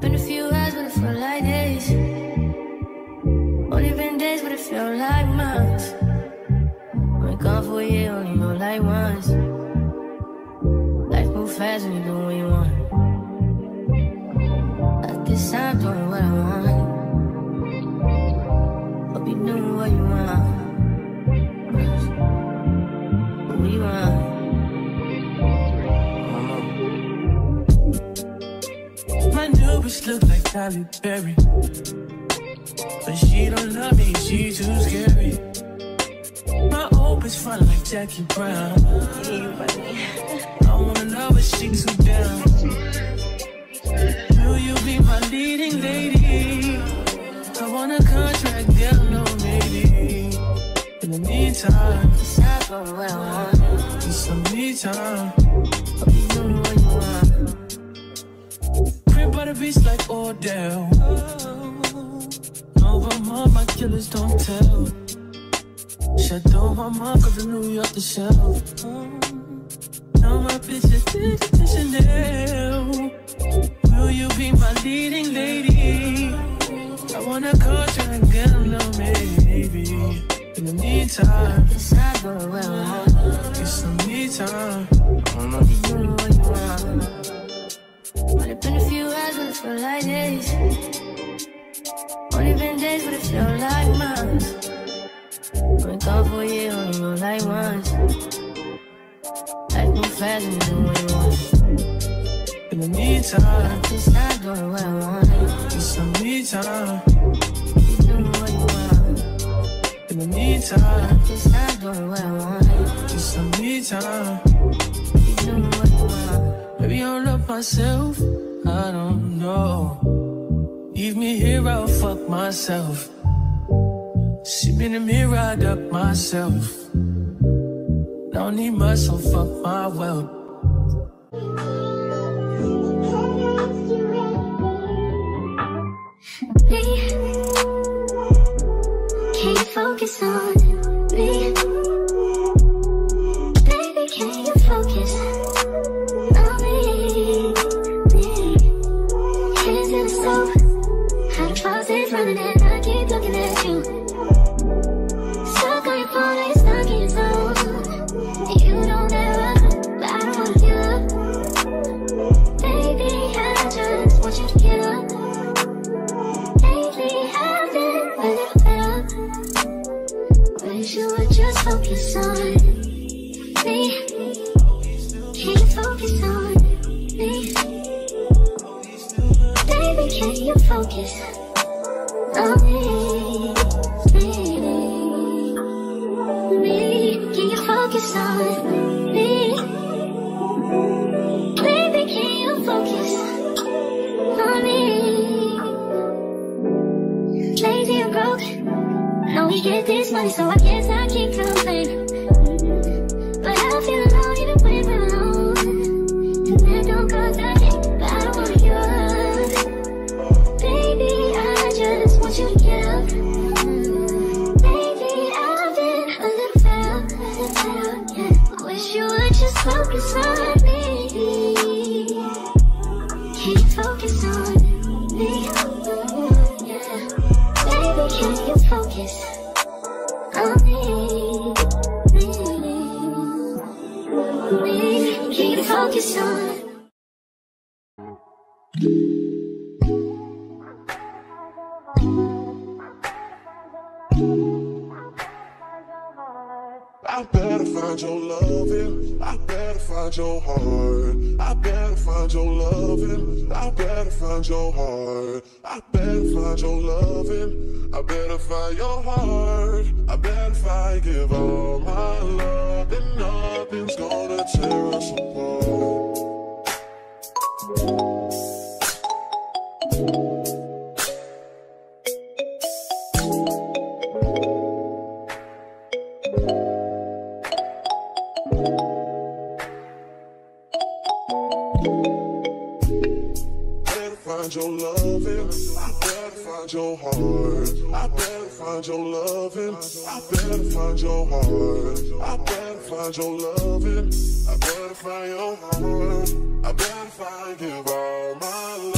been a few hours, but it felt like days. Only been days, but it felt like months. Been gone for a year, only know like once. Life move fast when you do what you want. I guess I'm doing what I want. Bitch look like Halle Berry. But she don't love me, she too scary. My old bitch fun like Jackie Brown. I wanna know if she too down. Will you be my leading lady? I want a contract, girl, no maybe. In the meantime, Guess I'm doing what I want. need some me time. Crib by the beach like Odell. No, but mom, my killers don't tell. Shadow my mom, cause I New York the shelf. Now my bitch is addicted to Chanel. Will you be my leading lady? I want a contract, girl, no maybe. In the meantime, Guess I'm doing what I want. get some me time. Year, only know like once. Move fast when you what you want. In the meantime, Guess I'm doing what I want. get some me time. You doing what you want. In the meantime, Guess I'm doing what I want. get some me time. You doing what you want. Maybe I love myself, I don't know. Leave me here, I'll fuck myself. See me in the mirror, I duck myself. Don't need much, so fuck my wealth. Can you focus on me? Focus on me. Can you focus on me? Baby, can you focus on me? Me, me. Can you focus on me? Know we get this money, so I guess I can't complain. But I feel alone even when we're alone. And that don't nothing, but I don't wanna give up. Baby, I just want you to get up. Baby, I've been a little. Wish you would just focus on me. Can you focus on Can you focus on I better find your loving. I better find your heart. I better find your loving. I better find your heart. I better find your loving. I better find your heart. I better find give all my love. And nothing's gonna tear us apart. find your loving. Find your heart. I better find your loving. I better find your heart. I better find your loving. I better find your heart. I better find give all my